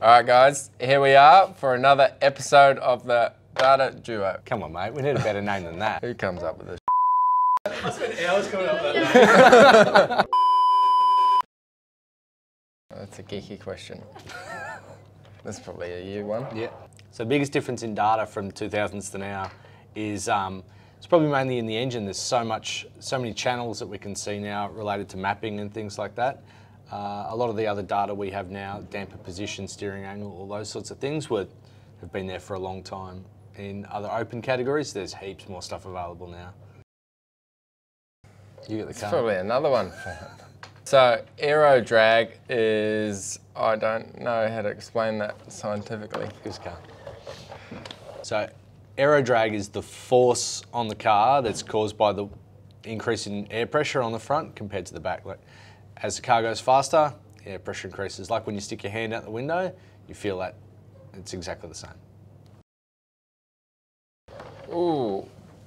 All right, guys, here we are for another episode of the Data Duo. Come on, mate. We need a better name than that. Who comes up with this? I spent hours coming up with that. That's a geeky question. That's probably a you one. Yeah. So biggest difference in data from 2000s to now is um, it's probably mainly in the engine. There's so much, so many channels that we can see now related to mapping and things like that. Uh, a lot of the other data we have now, damper position, steering angle, all those sorts of things, would have been there for a long time. In other open categories, there's heaps more stuff available now. You get the It's car. probably another one. So aero drag is I don't know how to explain that scientifically. This car. So, aero drag is the force on the car that's caused by the increase in air pressure on the front compared to the back. Like, as the car goes faster, air pressure increases. Like when you stick your hand out the window, you feel that it's exactly the same. Ooh.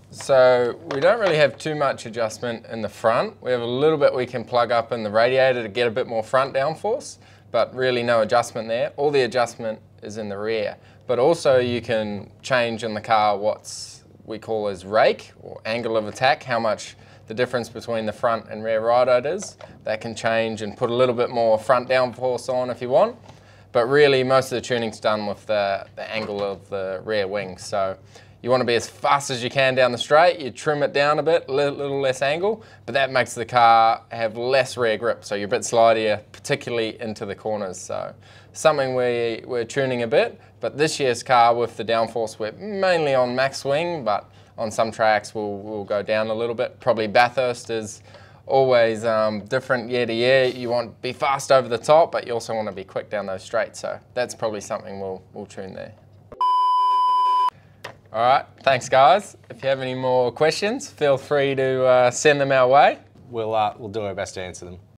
So we don't really have too much adjustment in the front. We have a little bit we can plug up in the radiator to get a bit more front downforce, but really no adjustment there. All the adjustment is in the rear. But also you can change in the car what's we call as rake or angle of attack, how much the difference between the front and rear ride is. That can change and put a little bit more front downforce on if you want. But really most of the tuning's done with the, the angle of the rear wing. So you want to be as fast as you can down the straight. You trim it down a bit, a little, little less angle, but that makes the car have less rear grip. So you're a bit slidier, particularly into the corners. So something we, we're tuning a bit. But this year's car with the downforce, we're mainly on max wing, but on some tracks we'll, we'll go down a little bit. Probably Bathurst is always um, different year to year. You want to be fast over the top, but you also want to be quick down those straights. So that's probably something we'll, we'll tune there. All right, thanks guys. If you have any more questions, feel free to uh, send them our way. We'll, uh, we'll do our best to answer them.